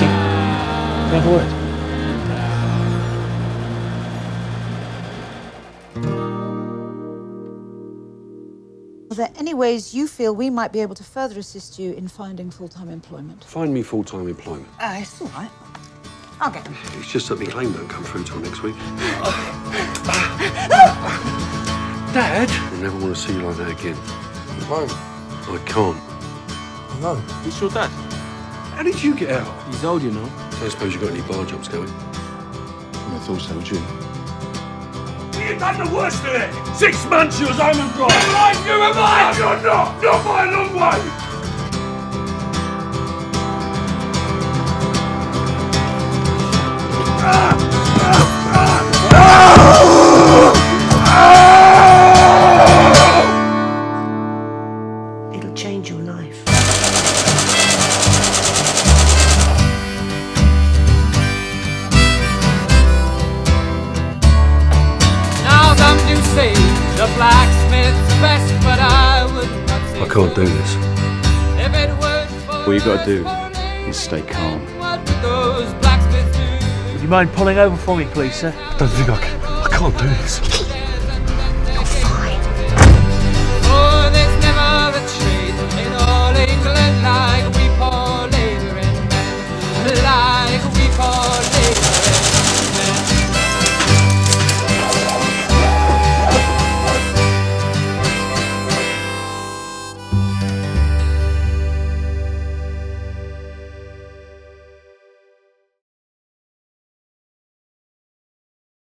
my word. Are there any ways you feel we might be able to further assist you in finding full-time employment? Find me full-time employment. Uh, it's all right. I'll get them. It's just that my claim don't come through till next week. Dad? I never want to see you like that again. Why? I can't. No. Who's your dad? How did you get out? He's old, you know. Don't suppose you've got any bar jobs going? I thought so, would you? You've done the worst of it! Six months you was home and dry! Right, you were mine! You're not! Not by a long way! It'll change your life. can't do this. All you've got to do is stay calm. Would you mind pulling over for me, please, sir? I don't think I can. I can't do this. You're fine.